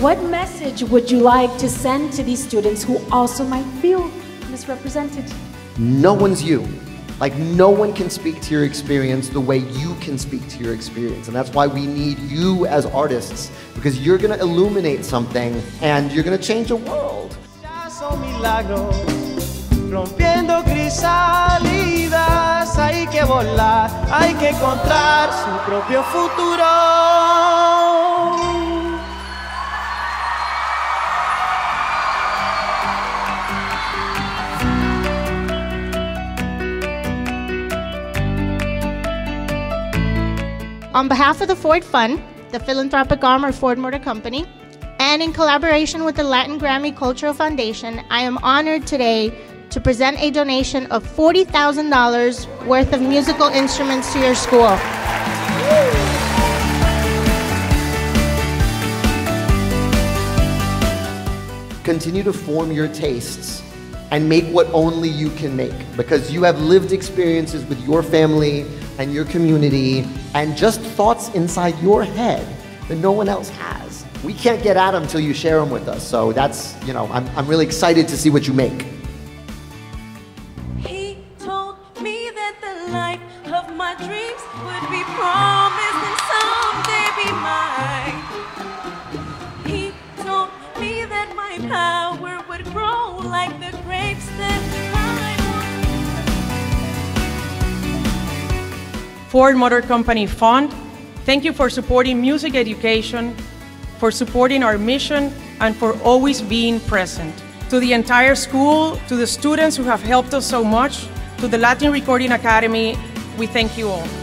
message would you like to send to these students who also might feel misrepresented? No one's you. Like, no one can speak to your experience the way you can speak to your experience. And that's why we need you as artists, because you're gonna illuminate something and you're gonna change the world. Rompiendo crisalidas, hay que volar, hay que encontrar su propio futuro. On behalf of the Ford Fund, the philanthropic arm of Ford Motor Company, and in collaboration with the Latin Grammy Cultural Foundation, I am honored today to present a donation of $40,000 worth of musical instruments to your school. Continue to form your tastes and make what only you can make because you have lived experiences with your family and your community and just thoughts inside your head that no one else has. We can't get at them until you share them with us. So that's, you know, I'm, I'm really excited to see what you make. He told me that the life of my dreams would be promised Ford Motor Company Fund, thank you for supporting music education, for supporting our mission, and for always being present. To the entire school, to the students who have helped us so much, to the Latin Recording Academy, we thank you all.